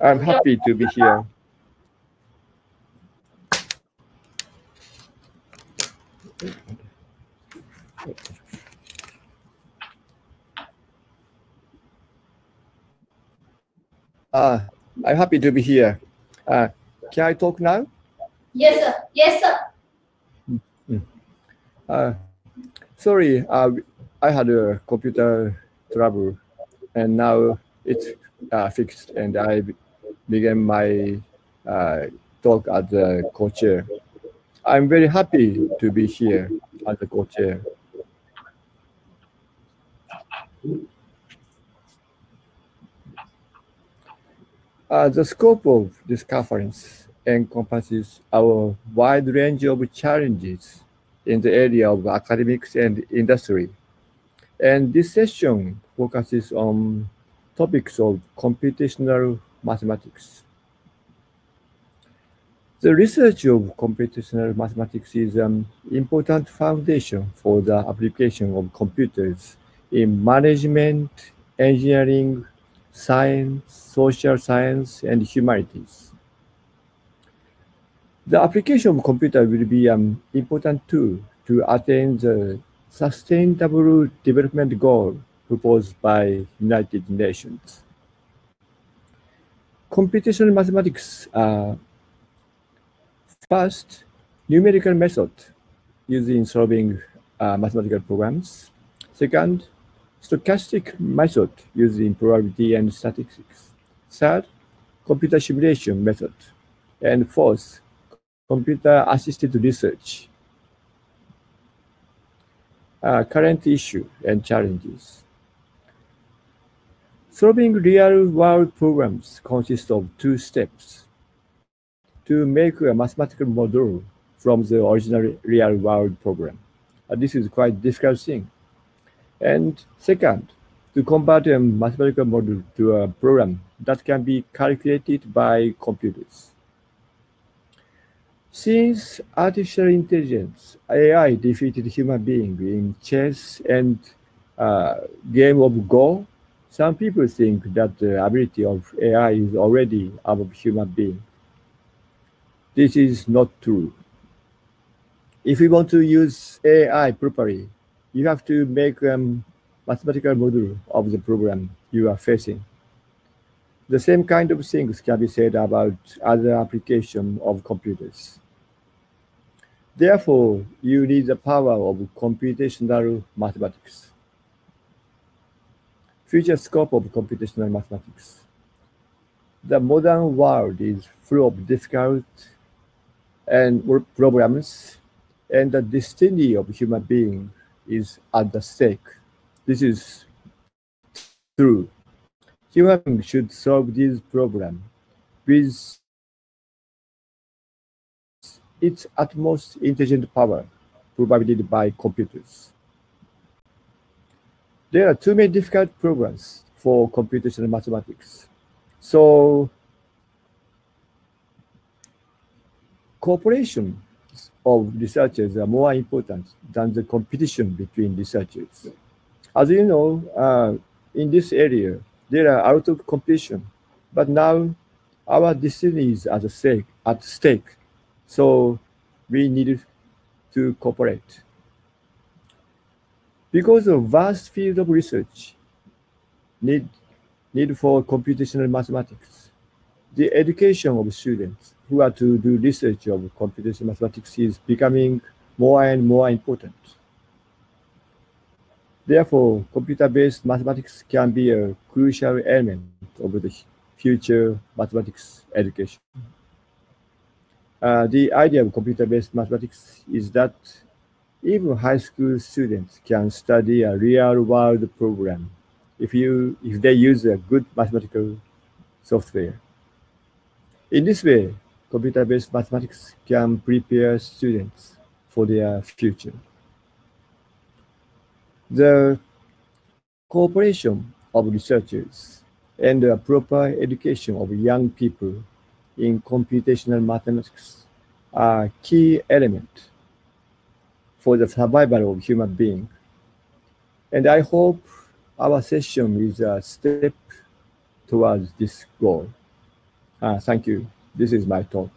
I'm happy to be here. Uh, I'm happy to be here. Uh, can I talk now? Yes, sir. Yes, sir. Uh, sorry, uh, I had a computer trouble, and now it's uh, fixed, and I began my uh, talk as a co-chair. I'm very happy to be here as a co-chair. Uh, the scope of this conference encompasses our wide range of challenges in the area of academics and industry. And this session focuses on topics of computational mathematics. The research of computational mathematics is an important foundation for the application of computers in management, engineering, science, social science, and humanities. The application of computer will be an important tool to attain the sustainable development goal proposed by United Nations. Computational mathematics are first numerical method used in solving uh, mathematical programs. Second, stochastic method used in probability and statistics. Third, computer simulation method. And fourth, computer assisted research. Uh, current issue and challenges. Solving real world programs consists of two steps. To make a mathematical model from the original real world program. Uh, this is quite difficult thing. And second, to convert a mathematical model to a program that can be calculated by computers. Since artificial intelligence, AI defeated human being in chess and uh, game of Go, some people think that the ability of AI is already above human being. This is not true. If you want to use AI properly, you have to make a mathematical model of the program you are facing. The same kind of things can be said about other application of computers. Therefore, you need the power of computational mathematics. Future scope of computational mathematics. The modern world is full of difficult and problems, and the destiny of human being is at the stake. This is true. Human beings should solve this problem with its utmost intelligent power provided by computers. There are too many difficult programs for computational mathematics. So cooperation of researchers are more important than the competition between researchers. As you know, uh, in this area, there are lot of competition, but now our destiny is at stake. At stake, so we need to cooperate. Because of vast field of research, need need for computational mathematics, the education of students who are to do research of computational mathematics is becoming more and more important. Therefore, computer-based mathematics can be a crucial element of the future mathematics education. Uh, the idea of computer-based mathematics is that even high school students can study a real-world program if you if they use a good mathematical software. In this way, computer-based mathematics can prepare students for their future. The cooperation of researchers and the proper education of young people in computational mathematics are key element for the survival of human being. And I hope our session is a step towards this goal. Uh, thank you. This is my talk.